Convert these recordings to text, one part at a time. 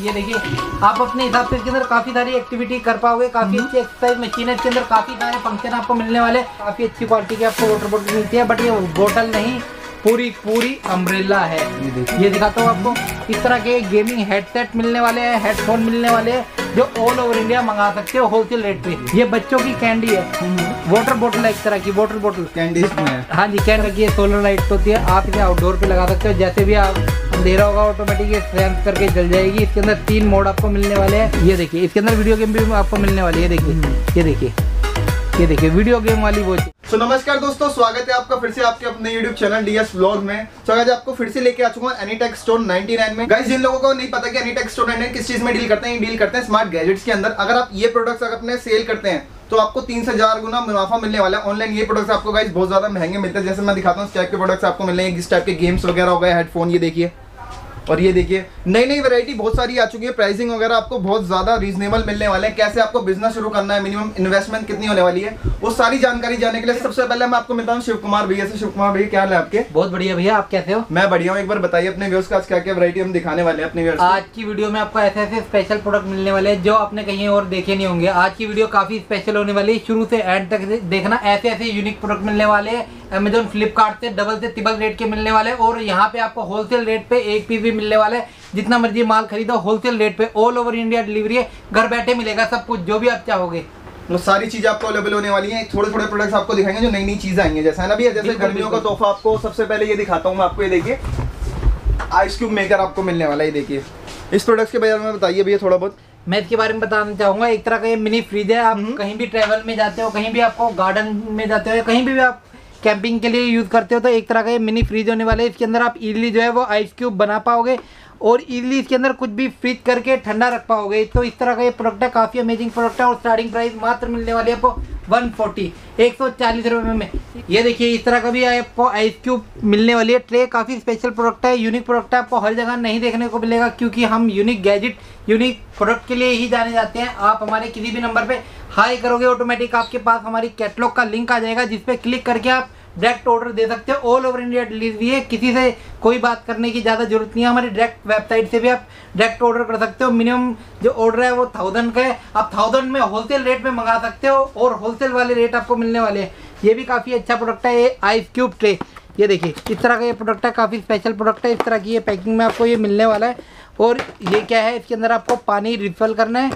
ये देखिए आप अपने हिसाब से इसके अंदर काफ़ी सारी एक्टिविटी कर पाओगे काफ़ी अच्छी एक्सरसाइज मशीन है इसके अंदर काफ़ी सारे फ़ंक्शन आपको मिलने वाले काफ़ी अच्छी क्वालिटी की आपको वाटर बोतल मिलती है बट ये बोटल नहीं पूरी पूरी अम्ब्रेला है। ये दिखाता हूँ आपको इस तरह के गेमिंग हेडसेट मिलने वाले हैं हेडफोन मिलने वाले हैं जो ऑल ओवर इंडिया मंगा सकते हो होलसेल रेट पे। ये बच्चों की कैंडी है। वाटर बोतल है एक तरह की वाटर बोतल कैंडी है। जी रखी है सोलर लाइट होती है आप इसे आउटडोर पे लगा सकते हो जैसे भी आप अंधेरा होगा ऑटोमेटिक ये सेंस करके जल जाएगी। इसके अंदर तीन मोड आपको मिलने वाले हैं। ये देखिए इसके अंदर वीडियो गेम भी आपको मिलने वाली है ये देखिए। ये देखिए। ये देखिए वीडियो गेम वाली वो। सो नमस्कार दोस्तों स्वागत है आपका फिर से आपके अपने YouTube चैनल डीएस ब्लॉग में। तो आज आपको फिर से लेके आ चुका हूँ एनीटेक स्टोर 99 में। गाइस जिन लोगों को नहीं पता कि एनीटेक स्टोर 99 किस चीज़ में डील करते हैं डील करते हैं स्मार्ट गैजेट्स के अंदर। अगर आप ये प्रोडक्ट्स अगर अपने सेल करते हैं तो आपको तीन से चार गुना मुनाफा मिलने वाला है। ऑनलाइन ये प्रोडक्ट्स आपको गाइस बहुत ज़्यादा महँगे मिलते हैं। जैसे मैं दिखाता हूँ इस टाइप के प्रोडक्ट्स आपको मिल रहे हैं इस टाइप के गेम्स वगैरह हो गए हेडफोन ये देखिए। और ये देखिए नई नई वैरायटी बहुत सारी आ चुकी है प्राइसिंग वगैरह आपको बहुत ज़्यादा रीजनेबल मिलने वाले हैं। कैसे आपको बिज़नेस शुरू करना है मिनिमम इन्वेस्टमेंट कितनी होने वाली है वो सारी जानकारी जानने के लिए सबसे पहले मैं आपको मिलता हूँ शिव कुमार भैया से। शिव कुमार भैया क्या है आपके? बहुत बढ़िया भैया आप कैसे हो? मैं बढ़िया हूँ। एक बार बताइए अपने व्यूअर्स का आज क्या क्या वैरायटी हम दिखाने वाले हैं अपने आज की वीडियो में आपको ऐसे ऐसे स्पेशल प्रोडक्ट मिलने वाले हैं जो आपने कहीं और देखे नहीं होंगे। आज की वीडियो काफ़ी स्पेशल होने वाली है। शुरू से एंड तक देखना ऐसे ऐसे यूनिक प्रोडक्ट मिलने वाले हैं अमेजोन फ्लिपकार्ट से डबल से ट्रिपल रेट के मिलने वाले और यहाँ पे आपको होलसेल रेट पे एक पीस भी मिलने वाला है। जितना मर्ज़ी माल खरीदो होलसेल रेट पे ऑल ओवर इंडिया डिलीवरी है। घर बैठे मिलेगा सब कुछ जो भी आप चाहोगे। वो सारी चीज़ें आपको अवेलेबल होने वाली हैं। थोड़े थोड़े प्रोडक्ट्स आपको दिखाएँगे जो नई नई चीज़ें आई हैं जैसा है ना भैया जैसे गर्मियों का। तोहफा आपको सबसे पहले ये दिखाता हूँ मैं आपको ये देखिए। आइस क्यूब मेकर आपको मिलने वाला है ये देखिए। इस प्रोडक्ट्स के बारे में बताइए भैया थोड़ा बहुत। मैं इसके बारे में बताना चाहूँगा एक तरह का ये मिनी फ्रिज है। आप हम्म। कहीं भी ट्रेवल में जाते हो कहीं भी आपको गार्डन में जाते हो कहीं भी, भी आप कैंपिंग के लिए यूज़ करते हो तो एक तरह का ये मिनी फ्रिज होने वाला है। इसके अंदर आप इडली जो है वो आइस क्यूब बना पाओगे और इडली इसके अंदर कुछ भी फ्रीज करके ठंडा रख पाओगे। तो इस तरह का ये प्रोडक्ट है, काफ़ी अमेजिंग प्रोडक्ट है और स्टार्टिंग प्राइस मात्र मिलने वाली है आपको 140 एक सौ चालीस रुपये में ये देखिए, इस तरह का भी आपको आइस क्यूब मिलने वाली है। ट्रे काफ़ी स्पेशल प्रोडक्ट है यूनिक प्रोडक्ट है। आपको हर जगह नहीं देखने को मिलेगा क्योंकि हम यूनिक गैजेट यूनिक प्रोडक्ट के लिए ही जाने जाते हैं। आप हमारे किसी भी नंबर पे हाई करोगे ऑटोमेटिक आपके पास हमारी कैटलॉग का लिंक आ जाएगा जिसपे क्लिक करके आप डायरेक्ट ऑर्डर दे सकते हो। ऑल ओवर इंडिया डिलीवरी है, किसी से कोई बात करने की ज़्यादा ज़रूरत नहीं है। हमारी डायरेक्ट वेबसाइट से भी आप डायरेक्ट ऑर्डर कर सकते हो। मिनिमम जो ऑर्डर है वो थाउज़ेंड का है। आप थाउज़ेंड में होलसेल रेट में मंगा सकते हो और होलसेल वाले रेट आपको मिलने वाले हैं। ये भी काफ़ी अच्छा प्रोडक्ट है, ये आइस क्यूब ट्रे ये देखिए, इस तरह का ये प्रोडक्ट है, काफ़ी स्पेशल प्रोडक्ट है। इस तरह की ये पैकिंग में आपको ये मिलने वाला है। और ये क्या है, इसके अंदर आपको पानी रिफिल करना है।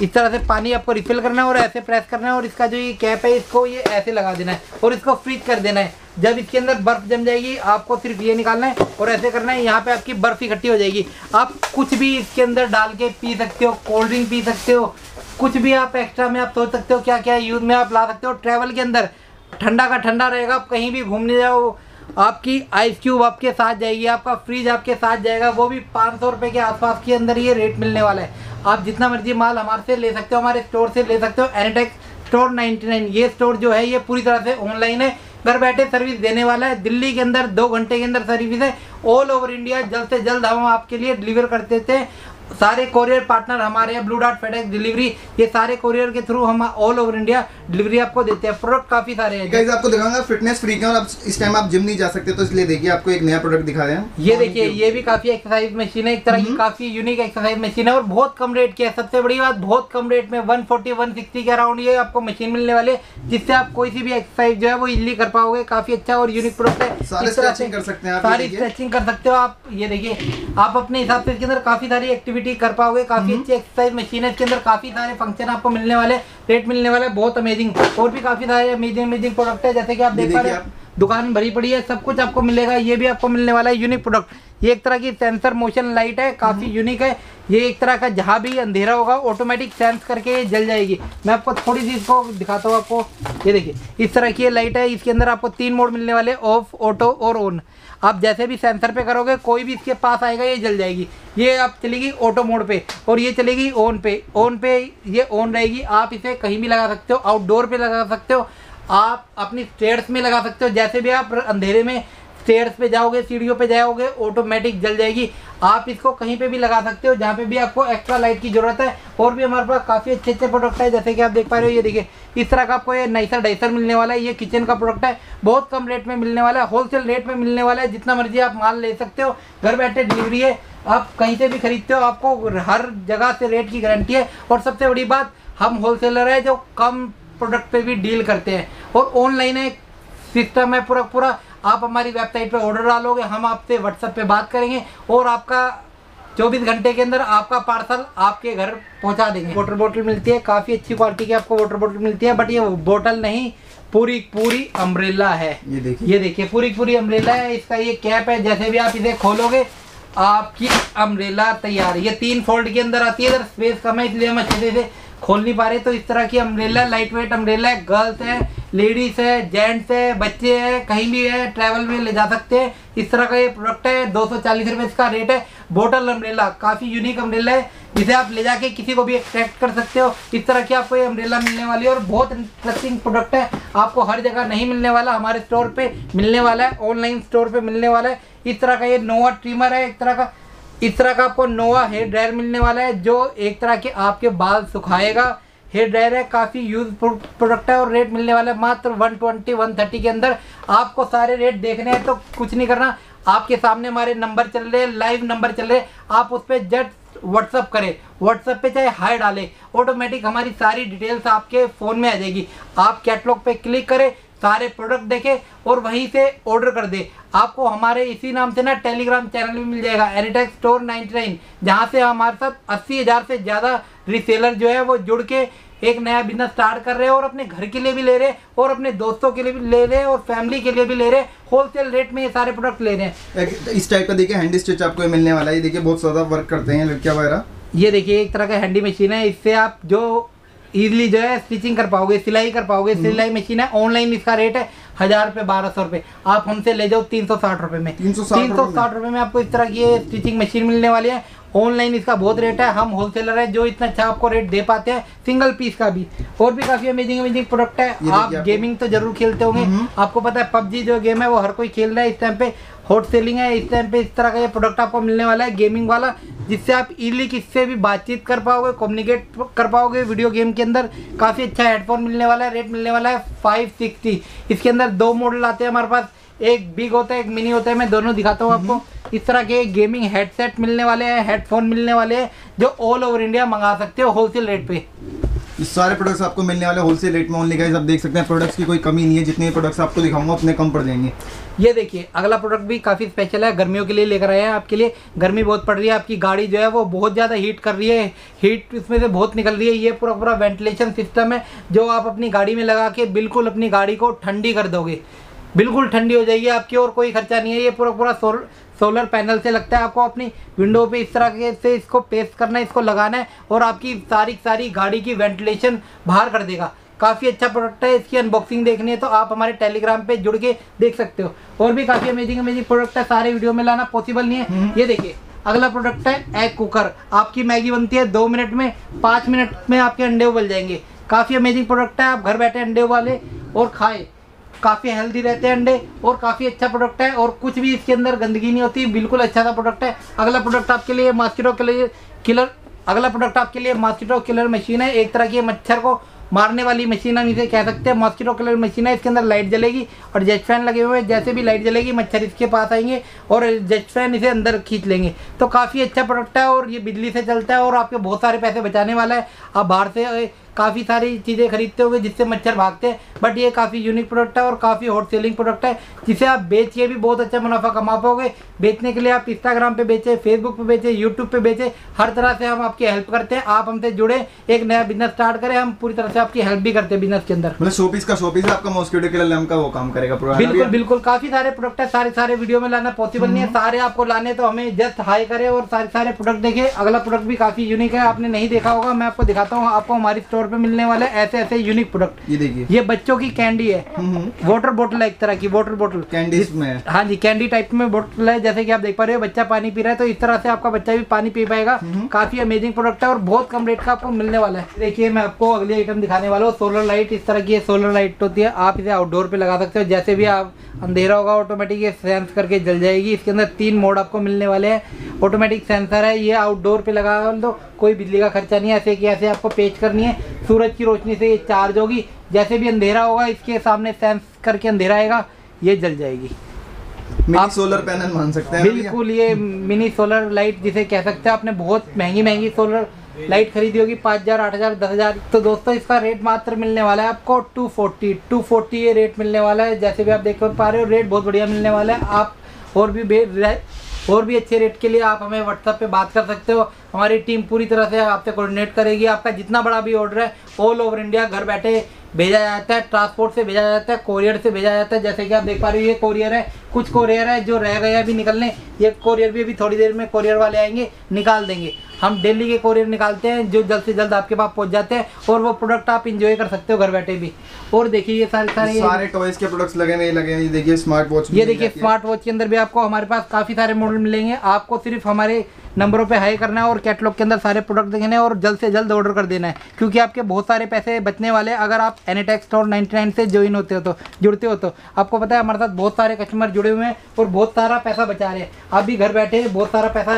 इस तरह से पानी आपको रिफिल करना है और ऐसे प्रेस करना है और इसका जो ये कैप है, इसको ये ऐसे लगा देना है और इसको फ्रीज कर देना है। जब इसके अंदर बर्फ़ जम जाएगी, आपको सिर्फ़ ये निकालना है और ऐसे करना है, यहाँ पे आपकी बर्फ़ इकट्ठी हो जाएगी। आप कुछ भी इसके अंदर डाल के पी सकते हो कोल्ड ड्रिंक पी सकते हो, कुछ भी आप एक्स्ट्रा में आप सोच सकते हो क्या क्या यूज़ में आप ला सकते हो। ट्रैवल के अंदर ठंडा का ठंडा रहेगा, आप कहीं भी घूमने जाओ, आपकी आइस क्यूब आपके साथ जाएगी, आपका फ्रिज आपके साथ जाएगा, वो भी पाँच सौ रुपये के आसपास के अंदर ये रेट मिलने वाला है। आप जितना मर्ज़ी माल हमारे से ले सकते हो, हमारे स्टोर से ले सकते हो एनीटेक स्टोर 99 ये स्टोर जो है, ये पूरी तरह से ऑनलाइन है। घर बैठे सर्विस देने वाला है। दिल्ली के अंदर दो घंटे के अंदर सर्विस है। ऑल ओवर इंडिया जल्द से जल्द हम आपके लिए डिलीवर करते देते हैं। सारे कोरियर पार्टनर हमारे हैं ब्लू डॉट फेडेक्स डिलीवरी ये सारे कोरियर के थ्रू हम ऑल ओवर इंडिया डिलीवरी आपको देते हैं। प्रोडक्ट काफ़ी सारे हैं। गाइस आपको दिखाऊँगा फिटनेस फ्रीक है और आप इस टाइम आप जिम नहीं जा सकते तो इसलिए देखिए आपको एक नया प्रोडक्ट दिखा रहे हैं। ये देखिए ये भी काफ़ी एक्सरसाइज मशीन है एक तरह की काफ़ी यूनिक एक्सरसाइज मशीन है और बहुत कम रेट की है। सबसे बड़ी बात बहुत कम रेट में वन फोर्टी के अराउंड ये आपको मशीन मिलने वाले जिससे आप कोई सी भी एक्सरसाइज जो है वो इजीली कर पाओगे। काफ़ी अच्छा और यूनिक प्रोडक्ट है। सारे कर सकते हैं सारी स्ट्रेचिंग कर सकते हो आप। ये देखिए आप अपने हिसाब से इसके अंदर काफ़ी सारी एक्टिविटी कर पाओगे काफ़ी अच्छी एक्सरसाइज मशीन है इसके अंदर काफ़ी सारे फ़ंक्शन आपको मिलने वाले रेट मिलने वाले है बहुत अमेजिंग और भी काफ़ी सारे अमेजिंग अमेजिंग प्रोडक्ट है जैसे कि आप देख पा रहे हैं दुकान भरी पड़ी है सब कुछ आपको मिलेगा ये भी आपको मिलने वाला है यूनिक प्रोडक्ट ये एक तरह की सेंसर मोशन लाइट है काफ़ी यूनिक है। ये एक तरह का जहाँ भी अंधेरा होगा ऑटोमेटिक सेंस करके ये जल जाएगी। मैं आपको थोड़ी सी इसको दिखाता हूँ आपको। ये देखिए इस तरह की ये लाइट है। इसके अंदर आपको तीन मोड मिलने वाले ऑफ़ ऑटो और ऑन आप जैसे भी सेंसर पे करोगे कोई भी इसके पास आएगा ये जल जाएगी। ये आप चलेगी ऑटो मोड पे और ये चलेगी ऑन पे। ऑन पे ये ऑन रहेगी। आप इसे कहीं भी लगा सकते हो आउटडोर पे लगा सकते हो। आप अपनी स्टेयर्स में लगा सकते हो। जैसे भी आप अंधेरे में स्टेयर्स पे जाओगे, सीढ़ियों पे जाओगे ऑटोमेटिक जल जाएगी। आप इसको कहीं पे भी लगा सकते हो, जहाँ पे भी आपको एक्स्ट्रा लाइट की ज़रूरत है। और भी हमारे पास काफ़ी अच्छे अच्छे प्रोडक्ट है, जैसे कि आप देख पा रहे हो, ये देखिए, इस तरह का आपको ये नाइसर डाइसर मिलने वाला है। ये किचन का प्रोडक्ट है, बहुत कम रेट में मिलने वाला है होलसेल रेट में मिलने वाला है, जितना मर्ज़ी आप माल ले सकते हो। घर बैठे डिलीवरी है, आप कहीं से भी खरीदते हो, आपको हर जगह से रेट की गारंटी है। और सबसे बड़ी बात, हम होलसेलर है, जो कम प्रोडक्ट पे भी डील करते हैं। और ऑनलाइन एक सिस्टम है पूरा पूरा आप हमारी वेबसाइट पे ऑर्डर डालोगे हम आपसे व्हाट्सएप पे बात करेंगे और आपका 24 घंटे के अंदर आपका पार्सल आपके घर पहुँचा देंगे। वाटर बोतल मिलती है काफ़ी अच्छी क्वालिटी की आपको वाटर बोतल मिलती है बट ये बोतल नहीं पूरी पूरी अम्ब्रेला है। ये देखिए। ये देखिए पूरी पूरी अम्ब्रेला है इसका ये कैप है जैसे भी आप इसे खोलोगे आपकी अम्ब्रेला तैयार है। ये तीन फोल्ड के अंदर आती है इधर स्पेस कम है इसलिए हम अच्छे से इसे खोल नहीं पा रहे तो इस तरह की अम्ब्रेला लाइट वेट अम्ब्रेला है गर्ल्स है लेडीज़ है, जेंट्स है, बच्चे हैं, कहीं भी है ट्रैवल में ले जा सकते हैं। इस तरह का ये प्रोडक्ट है, दो सौ इसका रेट है। बोटल अम्ब्रेला काफ़ी यूनिक अम्ब्रेला है। जिसे आप ले जाके किसी को भी एक्सट्रैक्ट कर सकते हो। इस तरह की आपको ये अम्ब्रेला मिलने वाली है और बहुत इंटरेस्टिंग प्रोडक्ट है। आपको हर जगह नहीं मिलने वाला, हमारे स्टोर पे मिलने वाला है ऑनलाइन स्टोर पे मिलने वाला है। इस तरह का ये नोवा ट्रिमर है एक तरह का, इस तरह का आपको नोवा हेयर ड्रायर मिलने वाला है, जो एक तरह के आपके बाल सुखाएगा। हेयर ड्रायर है, काफ़ी यूजफुल प्रोडक्ट है और रेट मिलने वाला है मात्र 120 130 के अंदर। आपको सारे रेट देखने हैं तो कुछ नहीं करना। आपके सामने हमारे नंबर चल रहे लाइव नंबर चल रहे आप उस पर जस्ट व्हाट्सअप करें व्हाट्सअप पे चाहे हाई डालें ऑटोमेटिक हमारी सारी डिटेल्स आपके फ़ोन में आ जाएगी। आप कैटलॉग पे क्लिक करें, सारे प्रोडक्ट देखें और वहीं से ऑर्डर कर दे। आपको हमारे इसी नाम से ना टेलीग्राम चैनल भी मिल जाएगा एनीटेक स्टोर 99 जहाँ से हमारे साथ अस्सी हज़ार से ज़्यादा रिसेलर जो है वो जुड़ के एक नया बिज़नेस स्टार्ट कर रहे हैं और अपने घर के लिए भी ले रहे हैं और अपने दोस्तों के लिए भी ले रहे हैं और फैमिली के लिए भी ले रहे हैं। होलसेल रेट में ये सारे प्रोडक्ट ले रहे हैं। इस टाइप का देखिए हैंड स्टिच आपको मिलने वाला है। ये देखिए बहुत ज़्यादा वर्क करते हैं लड़कियाँ वगैरह। ये देखिए एक तरह का हैंडी मशीन है। इससे आप जो इजीली जो है स्टिचिंग कर पाओगे सिलाई कर पाओगे। सिलाई मशीन है ऑनलाइन इसका रेट है हज़ार रुपये बारह सौ रुपये आप हमसे ले जाओ तीन सौ साठ रुपये में। तीन सौ साठ रुपये में। आपको इस तरह की स्टिचिंग मशीन मिलने वाली है। ऑनलाइन इसका बहुत रेट है। हम होलसेलर है जो इतना अच्छा आपको रेट दे पाते हैं सिंगल पीस का भी। और भी काफ़ी अमेजिंग अमेजिंग प्रोडक्ट है। आप गेमिंग तो ज़रूर खेलते होंगे। आपको पता है पबजी जो गेम है वो हर कोई खेल रहा है। इस टाइम पे हॉट सेलिंग है। इस टाइम पे इस तरह का ये प्रोडक्ट आपको मिलने वाला है गेमिंग वाला जिससे आप इजीली किससे भी बातचीत कर पाओगे कम्युनिकेट कर पाओगे वीडियो गेम के अंदर। काफ़ी अच्छा हेडफोन मिलने वाला है रेट मिलने वाला है फाइव सिक्सटी इसके अंदर दो मॉडल आते हैं हमारे पास। एक बिग होता है एक मिनी होता है। मैं दोनों दिखाता हूँ आपको। इस तरह के गेमिंग हेडसेट मिलने वाले हैं हेडफोन मिलने वाले हैं जो ऑल ओवर इंडिया मंगा सकते हो होलसेल रेट पे। सारे प्रोडक्ट्स आपको मिलने वाले होलसेल रेट में ओनली गाइस आप देख सकते हैं प्रोडक्ट्स की कोई कमी नहीं है। जितने प्रोडक्ट्स आपको दिखाऊँगा उतने कम पड़ जाएँगे। ये देखिए अगला प्रोडक्ट भी काफ़ी स्पेशल है गर्मियों के लिए लेकर आए हैं आपके लिए। गर्मी बहुत पड़ रही है आपकी गाड़ी जो है वो बहुत ज़्यादा हीट कर रही है। हीट इसमें से बहुत निकल रही है। ये पूरा पूरा वेंटिलेशन सिस्टम है जो आप अपनी गाड़ी में लगा के बिल्कुल अपनी गाड़ी को ठंडी कर दोगे। बिल्कुल ठंडी हो जाएगी आपकी और कोई खर्चा नहीं है। ये पूरा पूरा सोल सोलर पैनल से लगता है आपको अपनी विंडो पे इस तरह के से इसको पेस्ट करना है इसको लगाना है और आपकी सारी सारी गाड़ी की वेंटिलेशन बाहर कर देगा। काफ़ी अच्छा प्रोडक्ट है इसकी अनबॉक्सिंग देखनी है तो आप हमारे टेलीग्राम पे जुड़ के देख सकते हो। और भी काफ़ी अमेजिंग अमेजिंग प्रोडक्ट है सारे वीडियो में लाना पॉसिबल नहीं है। ये देखिए अगला प्रोडक्ट है एग कुकर आपकी मैगी बनती है दो मिनट में पाँच मिनट में आपके अंडे उबल जाएँगे। काफ़ी अमेजिंग प्रोडक्ट है आप घर बैठे अंडे उबाले और खाए। काफ़ी हेल्दी रहते हैं अंडे, और काफ़ी अच्छा प्रोडक्ट है, और कुछ भी इसके अंदर गंदगी नहीं होती, बिल्कुल अच्छा सा प्रोडक्ट है। अगला प्रोडक्ट आपके लिए मॉस्किटो के लिए किलर अगला प्रोडक्ट आपके लिए मॉस्किटो किलर मशीन है। एक तरह की मच्छर को मारने वाली मशीन हम इसे कह सकते हैं। मॉस्किटो किलर मशीन है, इसके अंदर लाइट जलेगी, और जेट फ़ैन लगे हुए हैं। जैसे भी लाइट जलेगी, मच्छर इसके पास आएँगे, और जेट फ़ैन इसे अंदर खींच लेंगे। तो काफ़ी अच्छा प्रोडक्ट है, और ये बिजली से चलता है, और आपके बहुत सारे पैसे बचाने वाला है। आप बाहर से काफ़ी सारी चीज़ें खरीदते होंगे जिससे मच्छर भागते हैं बट ये काफ़ी यूनिक प्रोडक्ट है और काफ़ी हॉट सेलिंग प्रोडक्ट है जिसे आप बेच के भी बहुत अच्छा मुनाफा कमा पाओगे। बेचने के लिए आप इंस्टाग्राम पे बेचें फेसबुक पे बेचें यूट्यूब पे बेचें हर तरह से हम आपकी हेल्प करते हैं। आप हमसे जुड़े एक नया बिज़नेस स्टार्ट करें हम पूरी तरह से आपकी हेल्प भी करते हैं बिज़नेस के अंदर। मतलब शोपीस का शोपीस है आपका मॉस्किटो किलर लैम्प का वो काम करेगा बिल्कुल बिल्कुल काफ़ी सारे प्रोडक्ट है सारे सारे वीडियो में लाना पॉसिबल नहीं है। सारे आपको लाने तो हमें जस्ट हाई करें और सारे सारे प्रोडक्ट देखें। अगला प्रोडक्ट भी काफ़ी यूनिक है आपने नहीं देखा होगा मैं आपको दिखाता हूँ आपको हमारी स्टोर पे मिलने वाले ऐसे ऐसे यूनिक प्रोडक्ट ये देखिए। ये बच्चों की कैंडी है। वाटर बोतल है एक तरह की वाटर बोतल कैंडी में हाँ। जी कैंडी टाइप में बोतल है। जैसे कि आप देख पा रहे हो बच्चा पानी पी रहा है तो इस तरह से आपका बच्चा भी पानी पी पाएगा। काफ़ी अमेजिंग प्रोडक्ट है और बहुत कम रेट का आपको मिलने वाला है। देखिए मैं आपको अगली आइटम दिखाने वाला हूँ। सोलर लाइट इस तरह की सोलर लाइट होती है। आप इसे आउटडोर पे लगा सकते हो। जैसे भी आप अंधेरा होगा ऑटोमेटिक ये सेंस करके जल जाएगी। इसके अंदर तीन मोड आपको मिलने वाले हैं। ऑटोमेटिक सेंसर है ये आउटडोर पे लगा दो कोई बिजली का खर्चा नहीं है ऐसे कि ऐसे आपको पेच करनी है। सूरज की रोशनी से ये चार्ज होगी जैसे भी अंधेरा होगा इसके सामने सेंस करके अंधेरा आएगा ये जल जाएगी। आप सोलर पैनल मान सकते हैं बिल्कुल ये मिनी सोलर लाइट जिसे कह सकते हैं आपने बहुत महँगी महँगी सोलर लाइट खरीदी होगी पाँच हज़ार आठ हज़ार दस हज़ार। तो दोस्तों इसका रेट मात्र मिलने वाला है आपको टू फोर्टी टू फोर्टी ये रेट मिलने वाला है जैसे भी आप देख पा रहे हो रेट बहुत बढ़िया मिलने वाला है। आप और भी और भी अच्छे रेट के लिए आप हमें व्हाट्सअप पे बात कर सकते हो। हमारी टीम पूरी तरह से आपसे कोऑर्डिनेट करेगी। आपका जितना बड़ा भी ऑर्डर है ऑल ओवर इंडिया घर बैठे भेजा जाता है ट्रांसपोर्ट से भेजा जाता है कोरियर से भेजा जाता है। जैसे कि आप देख पा रहे हो ये कोरियर है कुछ कोरियर है जो रह गए अभी निकलने। ये कोरियर भी अभी थोड़ी देर में कोरियर वाले आएँगे निकाल देंगे। हम डेली के कोरियर निकालते हैं जो जल्द से जल्द आपके पास पहुँच जाते हैं और वो प्रोडक्ट आप इंजॉय कर सकते हो घर बैठे भी। और देखिए ये सारे सारे सारे टॉयज के प्रोडक्ट्स लगे नहीं लगे हैं। ये देखिए स्मार्ट वॉच ये देखिए स्मार्ट वॉच के अंदर भी आपको हमारे पास काफ़ी सारे मॉडल मिलेंगे। आपको सिर्फ़ हमारे नंबरों पे हाई करना है और कैटलॉग के अंदर सारे प्रोडक्ट देखने हैं और जल्द से जल्द ऑर्डर कर देना है। क्योंकि आपके बहुत सारे पैसे बचने वाले हैं। अगर आप एनीटेक स्टोर 99 से ज्वाइन होते हो तो जुड़ते हो तो। आपको पता है हमारे साथ बहुत सारे कस्टमर जुड़े हुए हैं और बहुत सारा पैसा बचा रहे हैं। आप भी घर बैठे बहुत सारा पैसा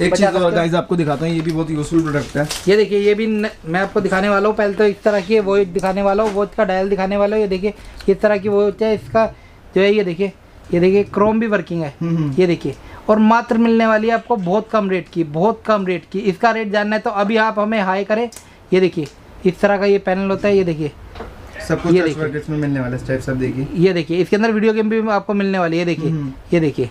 एक चीज़ और गाइस आपको दिखाता हूँ ये भी बहुत यूजफुल प्रोडक्ट है। ये देखिए ये भी न, मैं आपको दिखाने वाला हूँ। पहले तो इस तरह की वो दिखाने वाला हूँ वो का डायल दिखाने वाला हूँ। ये देखिए इस तरह की वॉच है इसका जो है ये देखिए ये देखिए क्रोम भी वर्किंग है। हम्म, हम्म। ये देखिए और मात्र मिलने वाली है आपको बहुत कम रेट की बहुत कम रेट की। इसका रेट जानना है तो अभी आप हमें हाई करें। ये देखिए इस तरह का ये पैनल होता है ये देखिए। सब कुछ ये देखिए। वर्क मिलने वाला टाइप सब देखिए। ये देखिए इसके अंदर वीडियो गेम भी आपको मिलने वाली है ये देखिए। हम्म। ये देखिए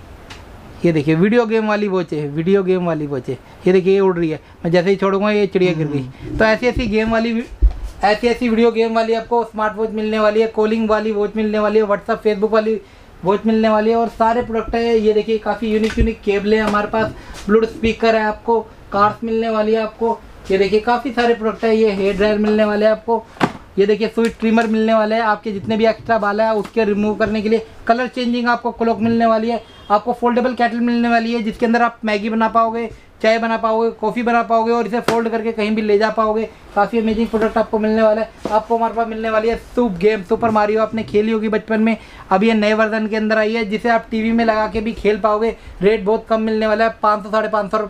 ये देखिए वीडियो गेम वाली वॉच है वीडियो गेम वाली वॉच है ये देखिए ये उड़ रही है। मैं जैसे ही छोड़ूँगा ये चिड़िया गिर गई। तो ऐसी ऐसी गेम वाली ऐसी ऐसी वीडियो गेम वाली आपको स्मार्ट वॉच मिलने वाली है कॉलिंग वाली वॉच मिलने वाली है व्हाट्सअप फेसबुक वाली वॉच मिलने वाली है और सारे प्रोडक्ट है। ये देखिए, काफ़ी यूनिक यूनिक केबल है हमारे पास। ब्लूटूथ स्पीकर है आपको कार्स मिलने वाली है आपको। ये देखिए, काफ़ी सारे प्रोडक्ट है। ये हेयर ड्रायर मिलने वाले हैं आपको। ये देखिए स्वीट ट्रिमर मिलने वाले हैं। आपके जितने भी एक्स्ट्रा बाल है, उसके रिमूव करने के लिए कलर चेंजिंग आपको क्लॉक मिलने वाली है। आपको फोल्डेबल कैटल मिलने वाली है, जिसके अंदर आप मैगी बना पाओगे। चाय बना पाओगे, कॉफ़ी बना पाओगे और इसे फोल्ड करके कहीं भी ले जा पाओगे। काफ़ी अमेजिंग प्रोडक्ट आपको मिलने वाला है। आपको हमारे पास मिलने वाली है सूप गेम सुपर मारियो आपने खेली होगी बचपन में। अभी ये नए वर्जन के अंदर आई है, जिसे आप टीवी में लगा के भी खेल पाओगे। रेट बहुत कम मिलने वाला है, पाँच सौ, साढ़े पाँच सौ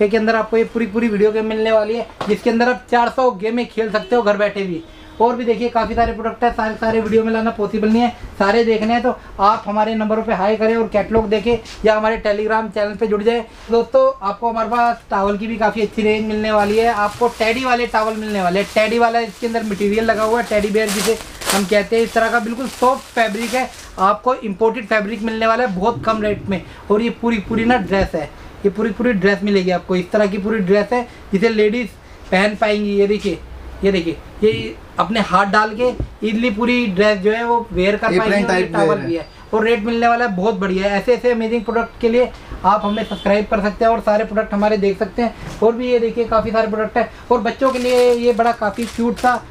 के अंदर आपको ये पूरी पूरी वीडियो गेम मिलने वाली है, जिसके अंदर आप 400 गेमें खेल सकते हो घर बैठे भी। और भी देखिए, काफ़ी सारे प्रोडक्ट है, सारे सारे वीडियो में लाना पॉसिबल नहीं है। सारे देखने हैं तो आप हमारे नंबरों पे हाई करें और कैटलॉग देखें या हमारे टेलीग्राम चैनल पे जुड़ जाए। दोस्तों, आपको हमारे पास टावल की भी काफ़ी अच्छी रेंज मिलने वाली है। आपको टैडी वाले टावल मिलने वाले हैं। टैडी वाला इसके अंदर मटेरियल लगा हुआ है टैडी बेयर जिसे हम कहते हैं। इस तरह का बिल्कुल सॉफ्ट फैब्रिक है। आपको इम्पोर्टेड फैब्रिक मिलने वाला है बहुत कम रेट में। और ये पूरी पूरी ना ड्रेस है। ये पूरी पूरी ड्रेस मिलेगी आपको। इस तरह की पूरी ड्रेस है जिसे लेडीज़ पहन पाएँगी। ये देखिए ये देखिए ये अपने हाथ डाल के इजली पूरी ड्रेस जो है वो वेयर कर पाएँगे है। भी है। और रेट मिलने वाला है बहुत बढ़िया है। ऐसे ऐसे अमेजिंग प्रोडक्ट के लिए आप हमें सब्सक्राइब कर सकते हैं और सारे प्रोडक्ट हमारे देख सकते हैं। और भी ये देखिए काफ़ी सारे प्रोडक्ट है। और बच्चों के लिए ये बड़ा काफ़ी क्यूट सा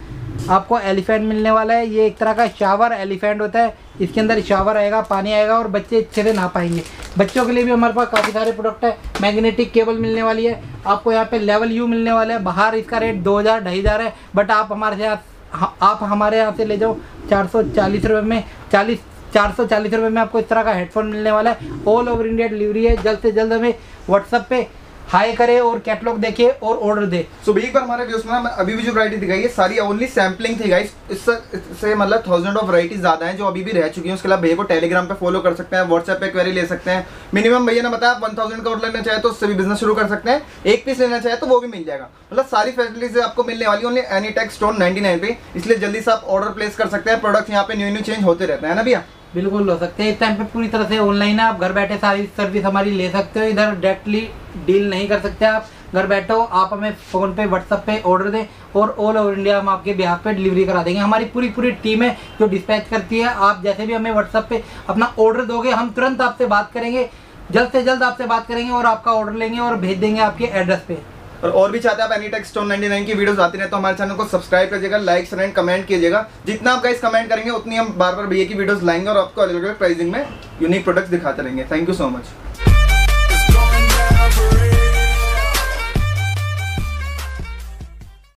आपको एलिफेंट मिलने वाला है। ये एक तरह का शावर एलिफेंट होता है। इसके अंदर शावर आएगा, पानी आएगा और बच्चे अच्छे से नहा पाएँगे। बच्चों के लिए भी हमारे पास काफ़ी सारे प्रोडक्ट है। मैग्नेटिक केबल मिलने वाली है। आपको यहाँ पे लेवल यू मिलने वाला है। बाहर इसका रेट दो हज़ार, ढाई हज़ार है। बट आप हमारे यहाँ आप हमारे यहाँ से ले जाओ। चार सौ चालीस रुपये में, चालीस, चार सौ चालीस रुपये में आपको इस तरह का हेडफोन मिलने वाला है। ऑल ओवर इंडिया डिलीवरी है। जल्द से जल्द हमें व्हाट्सअप पे हाई करे और कैटलॉग देखे और ऑर्डर दे। सो so, एक बार हमारे व्यूज़ में अभी भी जो वैरायटी दिखाई है सारी ओनली सैम्पलिंग थी गाइस इससे मतलब थाउज़ेंड ऑफ़ वैरायटी ज़्यादा हैं जो अभी भी रह चुकी हैं। उसके अलावा भैया को टेलीग्राम पे फॉलो कर सकते हैं व्हाट्सएप पे क्वेरी ले सकते हैं। मिनिमम भैया ने बताया वन थाउज़ेंड का ऑर्डर लेना चाहे तो उससे भी बिज़नेस शुरू कर सकते हैं। एक पीस लेना चाहे तो वो भी मिल जाएगा। मतलब सारी फैसिलिटीज़ आपको मिलने वाली only any tech store nine पे। इसलिए जल्दी से आप ऑर्डर प्लेस कर सकते हैं। प्रोडक्ट यहाँ पे न्यू न्यू चेंज होते रहते हैं ना भैया? बिल्कुल हो सकते हैं। इस टाइम पे पूरी तरह से ऑनलाइन है। आप घर बैठे सारी सर्विस हमारी ले सकते हो। इधर डायरेक्टली डील नहीं कर सकते आप। घर बैठो, आप हमें फ़ोन पे व्हाट्सअप पे ऑर्डर दें और ऑल ओवर इंडिया हम आपके बिहार पे डिलीवरी करा देंगे। हमारी पूरी पूरी टीम है जो डिस्पैच करती है। आप जैसे भी हमें व्हाट्सअप पे अपना ऑर्डर दोगे, हम तुरंत आपसे बात करेंगे। जल्द से जल्द आपसे बात करेंगे और आपका ऑर्डर लेंगे और भेज देंगे आपके एड्रेस पे। और और भी चाहते हैं आप एनीटेक स्टोन 99 की वीडियोस आती रहे तो हमारे चैनल को सब्सक्राइब कीजिएगा लाइक एंड कमेंट कीजिएगा। जितना आप गाइस कमेंट करेंगे, उतनी हम बार बार भैया की वीडियोस लाएँगे और आपको अलग अलग प्राइसिंग में यूनिक प्रोडक्ट्स दिखाते रहेंगे। Thank you so much